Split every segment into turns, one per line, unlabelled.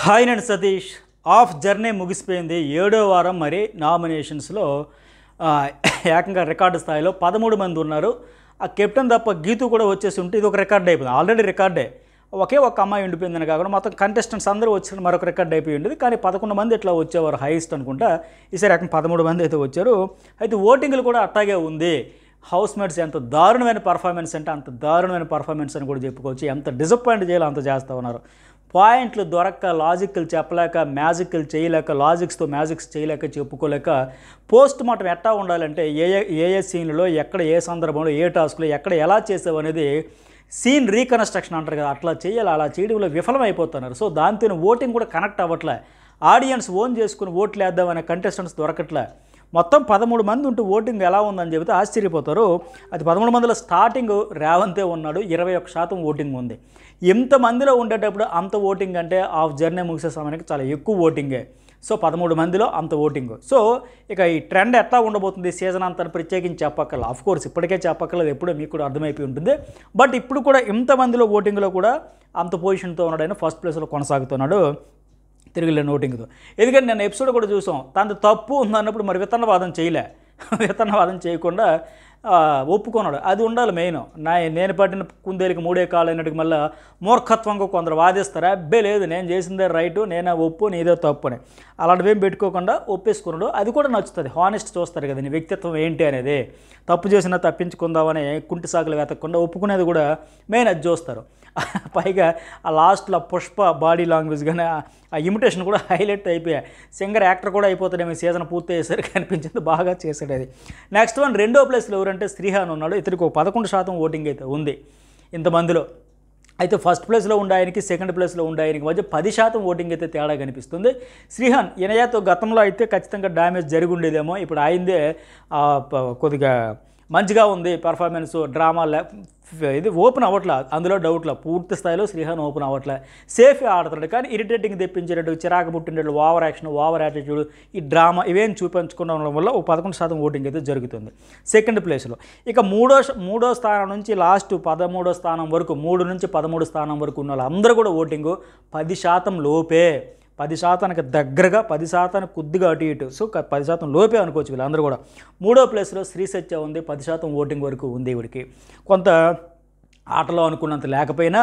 Hi నేను Satish. Of journey ముగిసిపోయింది. ఏడో వారం మరి నామినేషన్స్లో ఏకంగా రికార్డు స్థాయిలో పదమూడు మంది ఉన్నారు. ఆ కెప్టెన్ తప్ప గీతు కూడా వచ్చేసి ఉంటే ఇది ఒక రికార్డ్ అయిపోయింది. ఆల్రెడీ రికార్డే. ఒకే ఒక అమ్మాయి ఉండిపోయిందని కాకుండా మొత్తం కంటెస్టెంట్స్ అందరూ వచ్చిన మరొక రికార్డ్ అయిపోయి ఉండేది. కానీ పదకొండు మంది ఇట్లా వచ్చేవారు హైయెస్ట్ అనుకుంటా. ఈసారి ఏకంగా పదమూడు మంది అయితే వచ్చారు. అయితే ఓటింగ్లు కూడా అట్టాగే ఉంది. హౌస్ మేట్స్ ఎంత దారుణమైన పర్ఫార్మెన్స్ అంటే అంత దారుణమైన పర్ఫార్మెన్స్ అని కూడా చెప్పుకోవచ్చు. ఎంత డిసప్పాయింట్ చేయాలో అంత చేస్తూ ఉన్నారు. పాయింట్లు దొరక్క లాజిక్లు చెప్పలేక మ్యాజిక్లు చేయలేక లాజిక్స్తో మ్యాజిక్స్ చేయలేక చెప్పుకోలేక పోస్ట్ మార్టం ఎట్టా ఉండాలంటే ఏ ఏ ఏ సీన్లలో ఎక్కడ ఏ సందర్భంలో ఏ టాస్క్లో ఎక్కడ ఎలా చేసావు అనేది సీన్ రీకన్స్ట్రక్షన్ అంటారు కదా అట్లా చేయాలి అలా చేయడంలో విఫలమైపోతున్నారు. సో దాంతో ఓటింగ్ కూడా కనెక్ట్ అవ్వట్లే. ఆడియన్స్ ఓన్ చేసుకుని ఓట్లు వేద్దామనే కంటెస్టెంట్స్ దొరకట్లే. మొత్తం పదమూడు మంది ఉంటూ ఓటింగ్ ఎలా ఉందని చెబితే ఆశ్చర్యపోతారు. అది పదమూడు మందిలో స్టార్టింగ్ రేవంతే ఉన్నాడు ఇరవై ఒక్క శాతం ఓటింగ్ ఉంది. ఇంతమందిలో ఉండేటప్పుడు అంత ఓటింగ్ అంటే ఆఫ్ జర్నీ ముగిసే సమయానికి చాలా ఎక్కువ ఓటింగే. సో పదమూడు మందిలో అంత ఓటింగ్. సో ఇక ఈ ట్రెండ్ ఎట్లా ఉండబోతుంది? సీజన్ అంతా ప్రత్యేకించి చెప్పక్కర్లేదు. ఆఫ్ కోర్స్ ఇప్పటికే చెప్పక్కర్లేదు. ఎప్పుడో మీకు కూడా అర్థమైపోయి ఉంటుంది. బట్ ఇప్పుడు కూడా ఇంతమందిలో ఓటింగ్లో కూడా అంత పొజిషన్తో ఉన్నాడైనా ఫస్ట్ ప్లేస్లో కొనసాగుతున్నాడు. తిరుగులేని ఓటింగ్తో ఎందుకంటే నేను ఎపిసోడ్ కూడా చూసాం. తనది తప్పు ఉందన్నప్పుడు మరి విత్తనవాదం చేయలే. విత్తనవాదం చేయకుండా ఒప్పుకున్నాడు అది ఉండాలి మెయిన్. నా నేను పట్టిన కుందేలికి మూడే కాలు అయినట్టుగా మళ్ళీ మూర్ఖత్వంగా కొందరు వాదిస్తారా? అబ్బే లేదు నేను చేసిందే రైటు నేనే ఒప్పు నీదే తప్పు అని అలాంటివి ఏం పెట్టుకోకుండా ఒప్పేసుకున్నాడు. అది కూడా నచ్చుతుంది. హానెస్ట్ చూస్తారు కదా నీ వ్యక్తిత్వం ఏంటి అనేది. తప్పు చేసినా తప్పించుకుందామని కుంటి సాకులు వెతకకుండా ఒప్పుకునేది కూడా మెయిన్ అది చూస్తారు. పైగా ఆ లాస్ట్లో పుష్ప బాడీ లాంగ్వేజ్ కానీ ఆ- ఇమిటేషన్ కూడా హైలైట్ అయిపోయాయి సింగర్ యాక్టర్ కూడా అయిపోతాడేమో సీజన్ పూర్తి అయ్యేసరికి అనిపించింది బాగా చేసాడు అది. నెక్స్ట్ వన్ రెండో ప్లేస్లో ఎవరంటే శ్రీహాన్ ఉన్నాడు. ఇతనికి ఒక పదకొండు శాతం ఓటింగ్ అయితే ఉంది ఇంతమందిలో అయితే ఫస్ట్ ప్లేస్లో ఉండే ఆయనకి సెకండ్ ప్లేస్లో ఉండే ఆయనకి మధ్య పది శాతం ఓటింగ్ అయితే తేడా కనిపిస్తుంది. శ్రీహాన్ ఇనయాతో గతంలో అయితే ఖచ్చితంగా డ్యామేజ్ జరిగి ఉండేదేమో. ఇప్పుడు ఆయనదే కొద్దిగా మంచిగా ఉంది పెర్ఫార్మెన్స్ డ్రామా ఇది ఓపెన్ అవ్వట్లే అందులో డౌట్లా పూర్తి స్థాయిలో శ్రీహాన్ ఓపెన్ అవ్వట్లే. సేఫే ఆడుతున్నాడు కానీ ఇరిటేటింగ్ తెప్పించేటట్టు చిరాకు పుట్టినట్టు ఓవర్ యాక్షన్ ఓవర్ యాటిట్యూడ్ ఈ డ్రామా ఇవేం చూపించకుండా ఉండడం వల్ల ఓ పదకొండు శాతం ఓటింగ్ అయితే జరుగుతుంది. సెకండ్ ప్లేస్లో ఇక మూడో మూడో స్థానం నుంచి లాస్ట్ పదమూడో స్థానం వరకు మూడు నుంచి పదమూడు స్థానం వరకు ఉన్న వాళ్ళందరూ కూడా ఓటింగు పది శాతం లోపే. పది శాతానికి దగ్గరగా పది శాతానికి కొద్దిగా అటు ఇటు. సో పది శాతం లోపే అనుకోవచ్చు వీళ్ళందరూ కూడా. మూడో ప్లేస్లో శ్రీ సత్య ఉంది పది శాతం ఓటింగ్ వరకు ఉంది ఈవిడికి కొంత ఆటలో అనుకున్నంత లేకపోయినా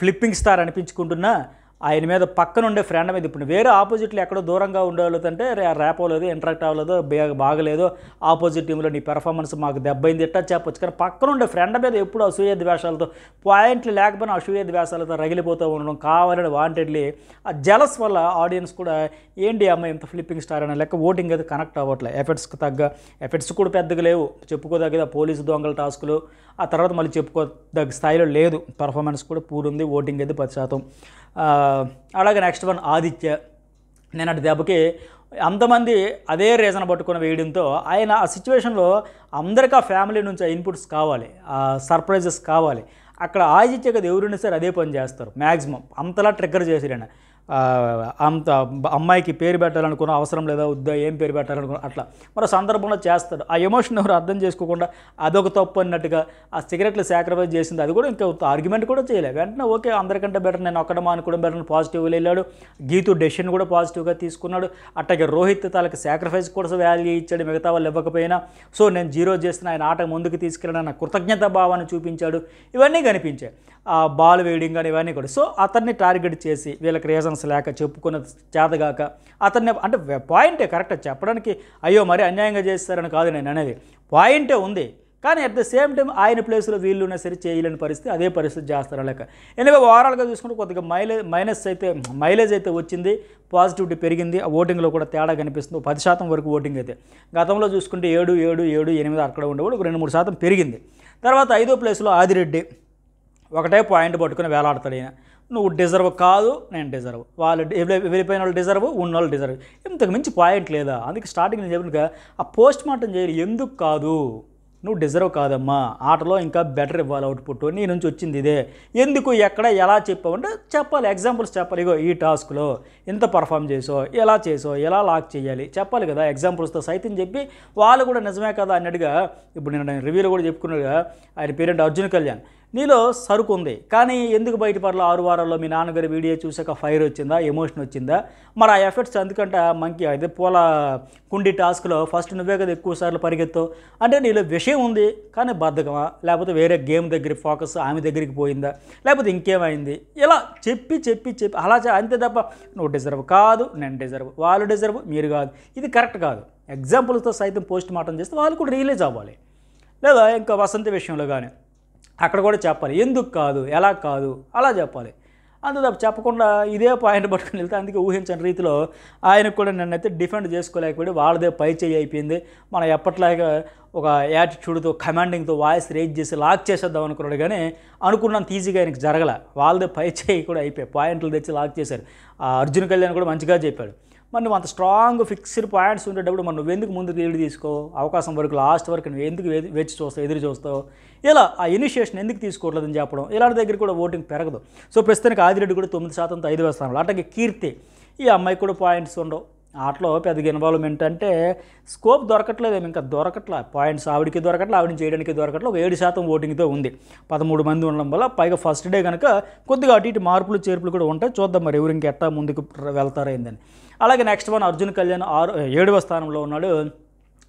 ఫ్లిప్పింగ్ స్టార్ అనిపించుకుంటున్నా ఆయన మీద పక్కన ఉండే ఫ్రెండ్ మీద ఇప్పుడు వేరే ఆపోజిట్లో ఎక్కడో దూరంగా ఉండగలుగుతుంటే ర్యాప్ అవ్వలేదు ఇంటరాక్ట్ అవ్వలేదు బాగలేదు ఆపోజిట్ టీంలో నీ పెర్ఫార్మెన్స్ మాకు దెబ్బైంది ఇట్టా చెప్పొచ్చు. కానీ పక్కన ఉండే ఫ్రెండ్ మీద ఎప్పుడు అసూయ ద్వేషాలతో పాయింట్లు లేకపోయినా అసూయ ద్వేషాలతో రగిలిపోతూ ఉండడం కావాలని వాంటెడ్లీ ఆ జలస్ వల్ల ఆడియన్స్ కూడా ఏంటి అమ్మాయి ఇంత ఫ్లిప్పింగ్ స్టార్ అనే లెక్క ఓటింగ్ అయితే కనెక్ట్ అవ్వట్లే. ఎఫెక్ట్స్కి తగ్గ ఎఫెక్ట్స్ కూడా పెద్దగా లేవు. చెప్పుకోదగ్గ పోలీసు దొంగల టాస్కులు ఆ తర్వాత మళ్ళీ చెప్పుకోదగ్గ స్థాయిలో లేదు. పర్ఫార్మెన్స్ కూడా పూరుంది ఓటింగ్ అయితే పది శాతం. అలాగే నెక్స్ట్ వన్ ఆదిత్య. నేను అటు దెబ్బకి అంతమంది అదే రీజన్ పట్టుకొని వేయడంతో ఆయన ఆ సిచ్యువేషన్లో అందరికీ ఆ ఫ్యామిలీ నుంచి ఆ ఇన్పుట్స్ కావాలి ఆ సర్ప్రైజెస్ కావాలి. అక్కడ ఆదిత్య కదా ఎవరైనా సరే అదే పని చేస్తారు మ్యాక్సిమం అంతలా ట్రిగ్గర్ చేసాడు అంత అమ్మాయికి పేరు పెట్టాలనుకున్న అవసరం లేదా వద్దా ఏం పేరు పెట్టాలనుకున్న అట్లా. మరో సందర్భంలో చేస్తాడు. ఆ ఎమోషన్ ఎవరు అర్థం చేసుకోకుండా అదొక తప్పు అన్నట్టుగా ఆ సిగరెట్లు సాక్రిఫైస్ చేసింది. అది కూడా ఇంకా ఆర్గ్యుమెంట్ కూడా చేయలేదు వెంటనే ఓకే అందరికంటే బెటర్ నేను ఒక్కడమా అనుకోవడం బెటర్ పాజిటివ్గా వెళ్ళాడు. గీతు డెసిషన్ కూడా పాజిటివ్గా తీసుకున్నాడు. అట్లాగే రోహిత్ తనకి సాక్రిఫైస్ కూడా వాల్యూ ఇచ్చాడు మిగతా వాళ్ళు ఇవ్వకపోయినా. సో నేను జీరో చేస్తున్న ఆయన ఆట ముందుకు తీసుకెళ్ళిన కృతజ్ఞత భావాన్ని చూపించాడు. ఇవన్నీ కనిపించాయి. ఆ బాల్ వేయడం కానీ ఇవన్నీ కూడా. సో అతన్ని టార్గెట్ చేసి వీళ్ళకి రీజన్స్ లేక చెప్పుకున్న చేతగాక అతన్ని అంటే పాయింటే కరెక్ట్ చెప్పడానికి అయ్యో మరి అన్యాయంగా చేస్తారని కాదు నేను అనేది. పాయింటే ఉంది. కానీ అట్ ద సేమ్ టైం ఆయన ప్లేస్లో వీళ్ళు ఉన్నా సరే చేయలేని పరిస్థితి అదే పరిస్థితి చేస్తారా లేక ఎనివే ఓవరాల్గా చూసుకుంటే కొద్దిగా మైలేజ్ మైనస్ అయితే మైలేజ్ అయితే వచ్చింది పాజిటివిటీ పెరిగింది ఆ ఓటింగ్లో కూడా తేడా కనిపిస్తుంది పది శాతం వరకు ఓటింగ్ అయితే. గతంలో చూసుకుంటే ఏడు ఏడు ఏడు ఎనిమిది అక్కడ ఉండేవాడు ఒక రెండు మూడు శాతం పెరిగింది. తర్వాత ఐదో ప్లేస్లో ఆదిరెడ్డి ఒకటే పాయింట్ పట్టుకుని వేలాడతాడు ఈయన. నువ్వు డిజర్వ్ కాదు నేను డిజర్వ్ వాళ్ళు వెళ్ళిపోయిన వాళ్ళు డిజర్వ్ ఉన్న వాళ్ళు డిజర్వ్ ఇంతకు మించి పాయింట్ లేదా? అందుకే స్టార్టింగ్ నేను చెప్పినగా ఆ పోస్ట్ మార్టం చేయాలి. ఎందుకు కాదు? నువ్వు డిజర్వ్ కాదమ్మా. ఆటలో ఇంకా బెటర్ ఇవ్వాలి అవుట్పుట్ నీ నుంచి వచ్చింది ఇదే. ఎందుకు ఎక్కడ ఎలా చెప్పావంటే చెప్పాలి. ఎగ్జాంపుల్స్ చెప్పాలి. ఇగో ఈ టాస్క్లో ఇంత పర్ఫామ్ చేసో ఎలా చేసో ఎలా లాక్ చేయాలి? చెప్పాలి కదా ఎగ్జాంపుల్స్తో సైతం చెప్పి వాళ్ళు కూడా నిజమే కదా అన్నట్టుగా ఇప్పుడు నేను రివ్యూలో కూడా చెప్పుకున్నాడుగా ఆయన పేరెంట్? అర్జున్ కళ్యాణ్. నీలో సరుకు ఉంది. కానీ ఎందుకు బయటపడలో? ఆరు వారాల్లో మీ నాన్నగారి వీడియో చూసాక ఫైర్ వచ్చిందా? ఎమోషన్ వచ్చిందా? మరి ఆ ఎఫెక్ట్స్ ఎందుకంటే మంకి? అదే పూల కుండి టాస్క్లో ఫస్ట్ నువ్వే కదా ఎక్కువ సార్లు పరిగెత్తావు. అంటే నీలో విషయం ఉంది కానీ బద్ధకమా? లేకపోతే వేరే గేమ్ దగ్గర ఫోకస్ ఆమె దగ్గరికి పోయిందా? లేకపోతే ఇంకేమైంది? ఇలా చెప్పి చెప్పి చెప్పి అలా అంతే తప్ప నువ్వు డిజర్వ్ కాదు నేను డిజర్వ్. వాళ్ళు డిజర్వ్ మీరు కాదు. ఇది కరెక్ట్ కాదు. ఎగ్జాంపుల్తో సైతం పోస్ట్ మార్టం చేస్తే వాళ్ళు కూడా రియలైజ్ అవ్వాలి. లేదా ఇంకా వసంతి విషయంలో కానీ. అక్కడ కూడా చెప్పాలి. ఎందుకు కాదు? ఎలా కాదు? అలా చెప్పాలి. అంత తప్ప చెప్పకుండా ఇదే పాయింట్ పట్టుకుని వెళ్తే అందుకే ఊహించని రీతిలో ఆయనకు కూడా నన్నైతే డిఫెండ్ చేసుకోలేకపోయి వాళ్ళదే పై చేయి అయిపోయింది. మనం ఎప్పట్లాగా ఒక యాటిట్యూడ్తో కమాండింగ్తో వాయిస్ రేజ్ చేసి లాక్ చేసేద్దాం అనుకున్నాడు కానీ అనుకున్నంత ఈజీగా ఆయనకి జరగల. వాళ్ళదే పై చేయి కూడా అయిపోయాయి పాయింట్లు తెచ్చి లాక్ చేశారు. ఆ అర్జున్ కళ్యాణ్ కూడా మంచిగా చెప్పాడు. మరి నువ్వు అంత స్ట్రాంగ్ ఫిక్స్డ్ పాయింట్స్ ఉండేటప్పుడు మరి నువ్వు ఎందుకు ముందుకు లీడ్ తీసుకో? అవకాశం వరకు లాస్ట్ వరకు నువ్వు ఎందుకు వేచి చూస్తావు ఎదురు చూస్తావు? ఇలా ఆ ఇనిషియేషన్ ఎందుకు తీసుకోవట్లేదని చెప్పడం ఇలాంటి దగ్గర కూడా ఓటింగ్ పెరగదు. సో ప్రస్తుతానికి ఆదిరెడ్డి కూడా తొమ్మిది శాతంతో ఐదు వేస్తాను అట్లాగే కీర్తి ఈ అమ్మాయికి కూడా పాయింట్స్ ఉండవు. ఆటలో పెద్దగా ఇన్వాల్వ్మెంట్ అంటే స్కోప్ దొరకట్లేదు ఇంకా దొరకట్లే. పాయింట్స్ ఆవిడికి దొరకట్లే ఆవిడని చేయడానికి దొరకట్లే. ఒక ఏడు శాతం ఓటింగ్తో ఉంది. పదమూడు మంది ఉండడం వల్ల పైగా ఫస్ట్ డే కనుక కొద్దిగా అటు ఇటు మార్పులు చేర్పులు కూడా ఉంటాయి. చూద్దాం మరి ఎవరు ఇంకెట్టా ముందుకు వెళ్తారైందని అలాగే నెక్స్ట్ వన్ అర్జున్ కళ్యాణ్ ఆరు ఏడవ స్థానంలో ఉన్నాడు.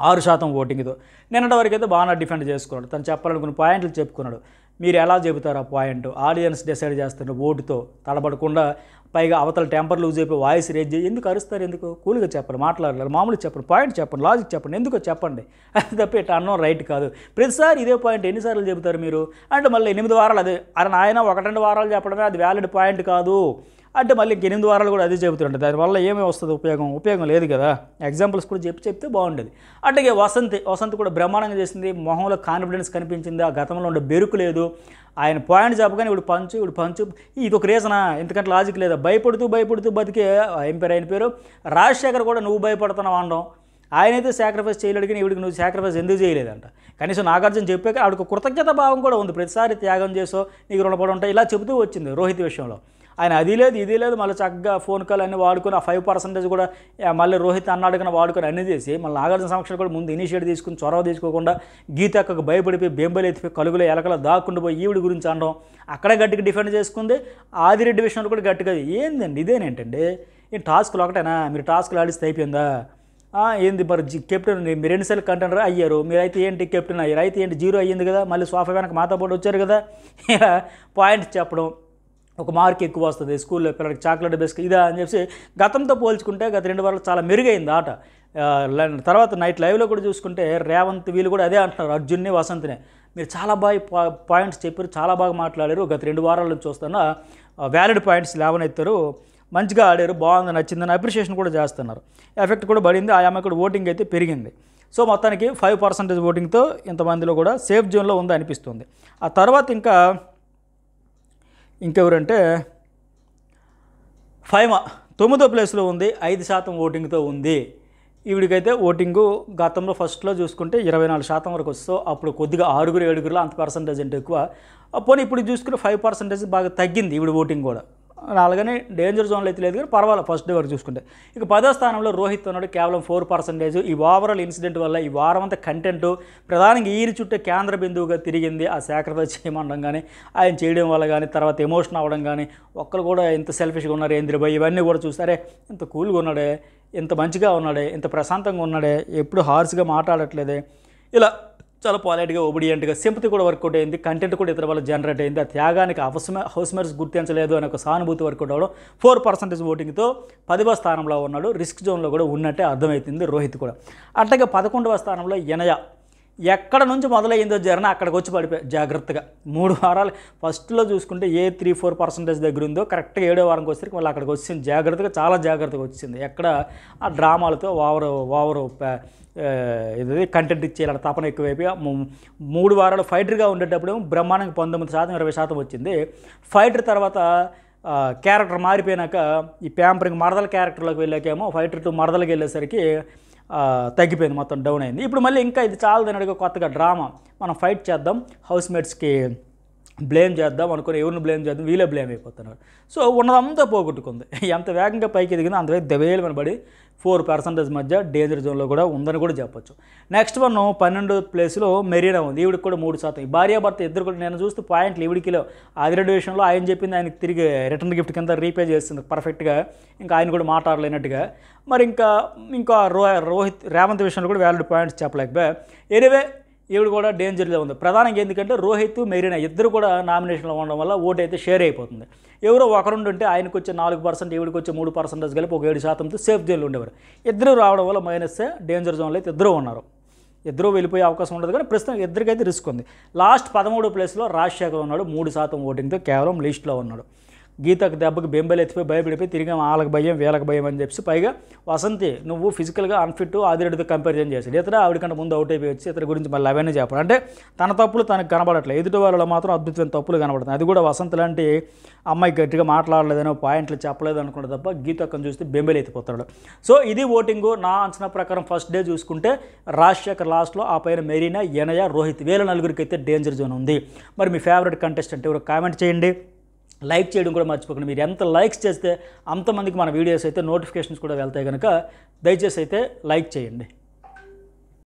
ఆరు శాతం ఓటింగ్తో. నిన్నటి వరకు అయితే బాగా డిఫెండ్ చేసుకున్నాడు. తను చెప్పాలనుకున్న పాయింట్లు చెప్పుకున్నాడు. మీరు ఎలా చెబుతారు ఆ పాయింట్? ఆడియన్స్ డిసైడ్ చేస్తున్న ఓటుతో తడబడకుండా పైగా అవతల టెంపర్ లూజ్ అయిపోయి వాయిస్ రేజ్ చేయి ఎందుకు అరుస్తారు ఎందుకు? కూల్గా చెప్పండి మాట్లాడలేదు మామూలుగా చెప్పండి పాయింట్ చెప్పండి లాజిక్ చెప్పండి ఎందుకో చెప్పండి. అది తప్ప ఇట్లా అన్నం రైట్ కాదు. ప్రతిసారి ఇదే పాయింట్ ఎన్నిసార్లు చెబుతారు మీరు? అంటే మళ్ళీ ఎనిమిది వారాలు అదే. అరే నాయన ఒక రెండు వారాలు చెప్పడమే అది వ్యాలిడ్ పాయింట్ కాదు. అంటే మళ్ళీ ఇంక ఎనిమిది వారాలు కూడా అదే చెబుతుంటే దానివల్ల ఏమీ వస్తుంది ఉపయోగం? ఉపయోగం లేదు కదా. ఎగ్జాంపుల్స్ కూడా చెప్పి చెప్తే బాగుండేది. అట్లాగే వసంత్ వసంత్ కూడా బ్రహ్మాండంగా చేసింది. మొహంలో కాన్ఫిడెన్స్ కనిపించింది. ఆ గతంలో ఉండే బెరుకు లేదు. ఆయన పాయింట్ చెప్పగానే ఇప్పుడు పంచు ఇప్పుడు పంచు. ఇది ఒక రీజనా ఎందుకంటే లాజిక్ లేదా? భయపడుతూ భయపడుతూ బతికే ఏం పేరు? ఆయన పేరు? రాజశేఖర్ కూడా నువ్వు భయపడుతున్నావు అనడం. ఆయనైతే సాక్రిఫైస్ చేయలేడు కానీ ఇవిడికి నువ్వు సాక్రిఫైస్ ఎందుకు చేయలేదంట? కనీసం నాగార్జున చెప్పాక ఆవిడకు కృతజ్ఞత భావం కూడా ఉంది. ప్రతిసారి త్యాగం చేసో నీకు రుణపడి ఉంటాయి. ఇలా చెబుతూ వచ్చింది రోహిత్ విషయంలో. ఆయన అది లేదు ఇది లేదు మళ్ళీ చక్కగా ఫోన్ కాల్ అన్ని వాడుకొని ఆ ఫైవ్ పర్సెంటేజ్ కూడా మళ్ళీ రోహిత్ అన్నాడు కానీ వాడుకొని అన్ని చేసి మళ్ళీ నాగార్జున సమక్షంలో కూడా ముందు ఇనిషియేట్ తీసుకుని చొరవ తీసుకోకుండా గీతక్కకు భయపడిపోయి బెంబలు ఎత్తిపోయి కలుగులో ఎలకల దాక్కుండా పోయి ఈవిడి గురించి అనడం అక్కడే గట్టిగా డిఫెండ్ చేసుకుంది. ఆదిరెడ్డి విషయంలో కూడా గట్టిగా ఏందండి ఇదేనేంటండి? ఈ టాస్క్లు ఒకటేనా? మీరు టాస్క్లు ఆడిస్తే అయిపోయిందా? ఏంది మరి కెప్టెన్ మీరు రెండుసార్లు కంటెండర్ అయ్యారు మీరైతే ఏంటి కెప్టెన్ అయ్యారు అయితే ఏంటి జీరో అయ్యింది కదా మళ్ళీ సోఫా వెనక మాతో పాటు వచ్చారు కదా? ఇలా పాయింట్ చెప్పడం. ఒక మార్క్ ఎక్కువ వస్తుంది. స్కూల్లో పిల్లలకి చాక్లెట్ బిస్కెట్ ఇదా అని చెప్పి గతంతో పోల్చుకుంటే గత రెండు వారాలు చాలా మెరుగైంది ఆట. తర్వాత నైట్ లైవ్లో కూడా చూసుకుంటే రేవంత్ వీళ్ళు కూడా అదే అంటున్నారు. అర్జున్ని వసంత్నే. మీరు చాలా బాగా పాయింట్స్ చెప్పారు చాలా బాగా మాట్లాడారు. గత రెండు వారాల నుంచి చూస్తున్నా వ్యాలిడ్ పాయింట్స్ లేవనెత్తారు. మంచిగా ఆడారు బాగుంది నచ్చిందని అప్రిషియేషన్ కూడా చేస్తున్నారు. ఎఫెక్ట్ కూడా పడింది ఆ అమ్మాయి కూడా ఓటింగ్ అయితే పెరిగింది. సో మొత్తానికి ఫైవ్ పర్సెంటేజ్ ఓటింగ్తో ఇంతమందిలో కూడా సేఫ్ జోన్లో ఉంది అనిపిస్తుంది. ఆ తర్వాత ఇంకా ఇంకెవరంటే ఫైవ్ తొమ్మిదో ప్లేస్లో ఉంది ఐదు శాతం ఓటింగ్తో ఉంది. ఈవిడికైతే ఓటింగు గతంలో ఫస్ట్లో చూసుకుంటే ఇరవై నాలుగు శాతం వరకు వస్తూ అప్పుడు కొద్దిగా ఆరుగురు ఏడుగురులో అంత పర్సంటేజ్ అంటే ఎక్కువ. పోనీ ఇప్పుడు చూసుకుని ఫైవ్ పర్సెంటేజ్ బాగా తగ్గింది ఈవిడ ఓటింగ్ కూడా. అలాగనే డేంజర్ జోన్లో అయితే లేదు కానీ పర్వాలేదు ఫస్ట్ డే వరకు చూసుకుంటే. ఇక పదో స్థానంలో రోహిత్ ఉన్నాడు కేవలం ఫోర్ పర్సెంటేజ్ ఈ ఓవరాల్ ఇన్సిడెంట్ వల్ల ఈ వారం అంతా కంటెంట్ ప్రధానంగా ఈరి చుట్టూ కేంద్ర బిందువుగా తిరిగింది ఆ సాక్రిఫైస్ చేయమనడం కానీ ఆయన చేయడం వల్ల కానీ తర్వాత ఎమోషన్ అవ్వడం కానీ ఒక్కరు కూడా ఎంత సెల్ఫిష్గా ఉన్నారు ఏంద్రబాయ్ ఇవన్నీ కూడా చూస్తారే ఇంత కూల్గా ఉన్నాడే ఇంత మంచిగా ఉన్నాడే ఇంత ప్రశాంతంగా ఉన్నాడే ఎప్పుడు హార్స్గా మాట్లాడట్లేదే ఇలా చాలా పాలైట్గా ఒబిడియంట్గా సింపతి కూడా వర్కౌట్ అయింది కంటెంట్ కూడా ఇతర వల్ల జనరేట్ అయింది. ఆ త్యాగానికి హౌస్ హౌస్ మేట్స్ గుర్తించలేదు అనే ఒక సానుభూతి వర్కౌట్ అవ్వడం ఫోర్ పర్సెంటేజ్ ఓటింగ్తో పదవ స్థానంలో ఉన్నాడు. రిస్క్ జోన్లో కూడా ఉన్నట్టే అర్థమవుతుంది రోహిత్ కూడా. అట్లాగే పదకొండవ స్థానంలో ఎనయ. ఎక్కడ నుంచి మొదలైందో జర్నీ అక్కడికి వచ్చి పడిపోయి జాగ్రత్తగా. మూడు వారాలు ఫస్ట్లో చూసుకుంటే ఏ త్రీ ఫోర్ పర్సెంటేజ్ దగ్గర ఉందో కరెక్ట్గా ఏడో వారంకి వచ్చేసరికి మళ్ళీ అక్కడికి వచ్చింది జాగ్రత్తగా చాలా జాగ్రత్తగా వచ్చింది ఎక్కడ ఆ డ్రామాలతో ఓవర్ ఓవర్ ఇది కంటెంట్ ఇచ్చేయాలని తపన ఎక్కువైపోయి మూడు వారాలు ఫైటర్గా ఉండేటప్పుడు బ్రహ్మాండంగా పంతొమ్మిది శాతం ఇరవై శాతం వచ్చింది. ఫైటర్ తర్వాత క్యారెక్టర్ మారిపోయినాక ఈ ప్యాంపరింగ్ మరదల క్యారెక్టర్లోకి వెళ్ళాకేమో ఫైటర్ టు మరదలకి వెళ్ళేసరికి తగ్గిపోయింది మొత్తం డౌన్ అయింది. ఇప్పుడు మళ్ళీ ఇంకా ఇది చాలా అడిగే కొత్తగా డ్రామా మనం ఫైట్ చేద్దాం. హౌస్ మేట్స్కి బ్లేమ్ చేద్దాం అనుకుని ఎవరిని బ్లేమ్ చేద్దాం? వీళ్ళే బ్లేమ్ అయిపోతున్నారు. సో ఉన్నదంతా పోగొట్టుకుంది. ఎంత వేగంగా పైకి ఎదిగిందో అంత వేగ దవేలు మనబడి ఫోర్ పర్సెంటేజ్ మధ్య డేంజర్ జోన్లో కూడా ఉందని కూడా చెప్పొచ్చు. నెక్స్ట్ వన్ పన్నెండు ప్లేస్లో మెరీనా ఉంది. ఈవిడికి కూడా మూడు శాతం. ఈ భార్యాభర్త ఇద్దరు కూడా నేను చూస్తే పాయింట్లు ఈవిడికిలో ఆదిరెడ్డి విషయంలో ఆయన చెప్పింది ఆయనకి తిరిగి రిటర్న్ గిఫ్ట్ కింద రీపే చేస్తుంది పర్ఫెక్ట్గా. ఇంకా ఆయన కూడా మాట్లాడలేనట్టుగా. మరి ఇంకా ఇంకా రో రోహిత్ రేవంత్ విషయంలో కూడా వ్యాలిడ్ పాయింట్స్ చెప్పలేకపోయా. ఎనివే ఈవిడ కూడా డేంజర్లో ఉంది. ప్రధానంగా ఎందుకంటే రోహిత్ మెరీనా ఇద్దరు కూడా నామినేషన్లో ఉండడం వల్ల ఓటు అయితే షేర్ అయిపోతుంది. ఎవరో ఒకరుండి ఉంటే ఆయనకు వచ్చే నాలుగు పర్సెంట్ ఈవిడికి వచ్చే మూడు పర్సెంటేజ్ కలిపి ఒక ఏడు శాతంతో సేఫ్ జోన్లో ఉండేవారు. ఇద్దరు రావడం వల్ల మైనస్ డేంజర్ జోన్లో అయితే ఇద్దరు ఉన్నారు. ఇద్దరు వెళ్ళిపోయే అవకాశం ఉండదు కానీ ప్రస్తుతం ఇద్దరికైతే రిస్క్ ఉంది. లాస్ట్ పదమూడు ప్లేస్లో రాజశేఖర్ ఉన్నాడు. మూడు శాతం ఓటింగ్తో కేవలం లిస్ట్లో ఉన్నాడు. గీతకు దెబ్బకి బెంబలు ఎత్తిపోయి భయపడిపోయి తిరిగి వాళ్ళకి భయం వీళ్ళకి భయం అని చెప్పి పైగా వసంతి నువ్వు ఫిజికల్గా అన్ఫిట్ ఆదిరెడ్డితో కంపారిజన్ చేసాడు ఇతర ఆవిడకంటే ముందు అవుట్ అయిపోయి వచ్చి ఇతర గురించి మళ్ళీ అవన్నీ చెప్పాడు. అంటే తన తప్పులు తనకు కనబడట్లేదు. ఎదుటి వాళ్ళలో మాత్రం అద్భుతమైన తప్పులు కనబడుతుంది అది కూడా వసంత లాంటి అమ్మాయి గట్టిగా మాట్లాడలేదనో పాయింట్లు చెప్పలేదు అనుకుంటే తప్ప గీతక్కను చూస్తే బెంబలు ఎత్తిపోతాడు సో ఇది ఓటింగు నా అంచనా ప్రకారం ఫస్ట్ డే చూసుకుంటే రాజశేఖర్ లాస్ట్లో ఆ పైన మెరీనా ఎనయ రోహిత్ వేల నలుగురికి అయితే డేంజర్ జోన్ ఉంది. మరి మీ ఫేవరెట్ కంటెస్టెంట్ ఎవరు? కామెంట్ చేయండి. లైక్ చేయడం కూడా మర్చిపోకండి. మీరు ఎంత లైక్స్ చేస్తే అంతమందికి మన వీడియోస్ అయితే నోటిఫికేషన్స్ కూడా వెళ్తాయి కనుక దయచేసి అయితే లైక్ చేయండి.